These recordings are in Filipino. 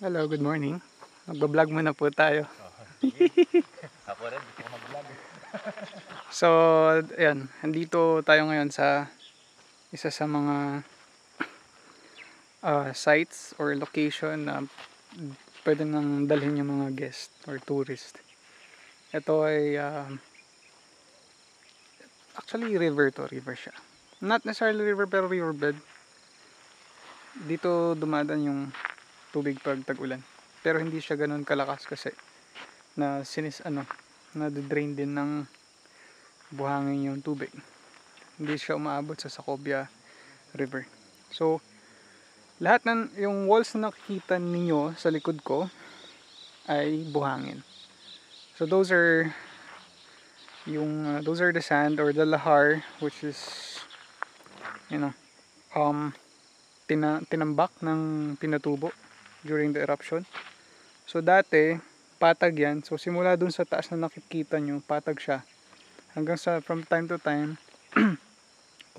Hello, good morning. Magbablog muna po tayo. Ako rin, gusto mag-vlog. So, ayan, andito tayo ngayon sa isa sa mga ah, sites or location na pwede nang dalhin yung mga guest or tourist. Ito ay um, actually river to, river siya. Not necessarily river pero riverbed. Dito dumadaan yung tubig pag tag-ulan. Pero hindi siya ganun kalakas kasi na sinis ano, na drain din ng buhangin yung tubig. Hindi siya umaabot sa Sacobia River. So, lahat ng yung walls na nakikita ninyo sa likod ko ay buhangin. So those are yung uh, those are the sand or the lahar which is you know um tina, tinambak ng pinatubo during the eruption. So dati patag yan. So simula dun sa taas na nakikita nyo, patag siya. Hanggang sa from time to time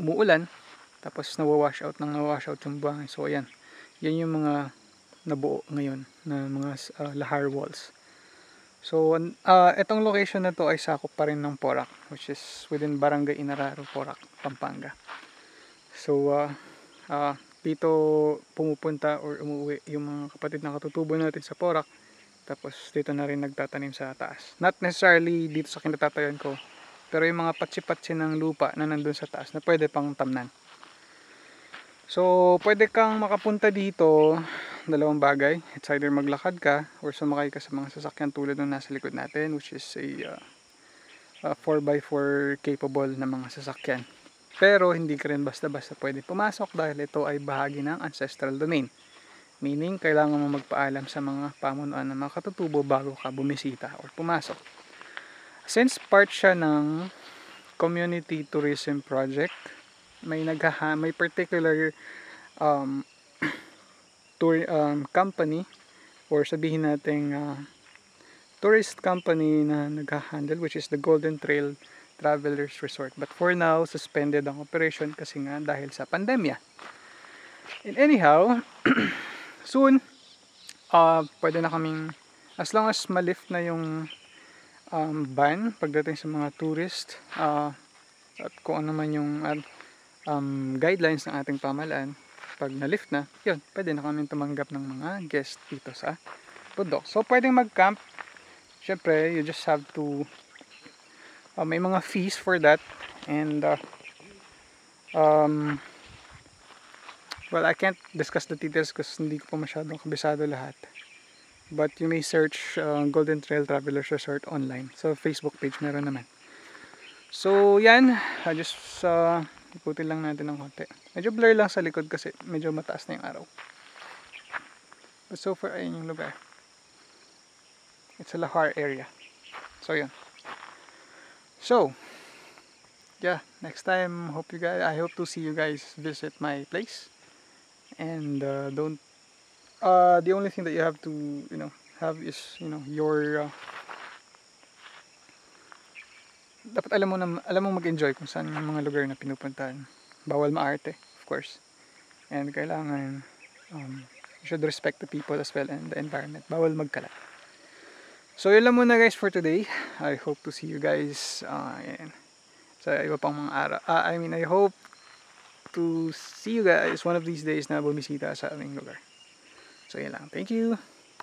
umuulan tapos nawawash out nang nawawash out yung buhangin. So ayan. Yan yung mga nabuo ngayon na mga uh, lahar walls. So uh, itong location na to ay sakop pa rin ng Porac which is within Barangay Inararo, Porac, Pampanga. So uh, uh, dito pumupunta or umuwi yung mga kapatid na katutubo natin sa Porac tapos dito na rin nagtatanim sa taas. Not necessarily dito sa kinatatayan ko pero yung mga patsi-patsi ng lupa na nandun sa taas na pwede pang tamnan. So, pwede kang makapunta dito dalawang bagay. It's either maglakad ka or sumakay ka sa mga sasakyan tulad ng nasa likod natin which is a, uh, a 4x4 capable na mga sasakyan. Pero hindi ka rin basta-basta pwede pumasok dahil ito ay bahagi ng ancestral domain. Meaning, kailangan mo magpaalam sa mga pamunuan ng mga katutubo bago ka bumisita or pumasok. Since part siya ng community tourism project, may naghaha may particular um, tour um, company or sabihin nating uh, tourist company na nagha-handle which is the Golden Trail Travelers Resort. But for now, suspended ang operation kasi nga dahil sa pandemya. And anyhow, soon, uh, pwede na kaming, as long as malift na yung um, ban pagdating sa mga tourist, uh, at kung ano man yung uh, um, guidelines ng ating pamalaan, pag na-lift na, yun, pwede na kami tumanggap ng mga guest dito sa bundok. So, pwedeng mag-camp. Siyempre, you just have to, uh, may mga fees for that. And, uh, um, well, I can't discuss the details kasi hindi ko pa masyadong kabisado lahat. But you may search uh, Golden Trail Travelers Resort online. So, Facebook page meron naman. So, yan. I just, uh, ikutin lang natin ng konti. Medyo blur lang sa likod kasi medyo mataas na yung araw. But so far, ayun yung lugar. It's a Lahar area. So, yun. So, yeah, next time, hope you guys, I hope to see you guys visit my place. And uh, don't, uh, the only thing that you have to, you know, have is, you know, your, uh, dapat alam mo na alam mo mag-enjoy kung saan yung mga lugar na pinupuntahan. Bawal maarte, of course. And kailangan um, you should respect the people as well and the environment. Bawal magkalat. So yun lang muna guys for today. I hope to see you guys uh, yan, sa iba pang mga araw. Uh, I mean, I hope to see you guys one of these days na bumisita sa aming lugar. So yun lang. Thank you.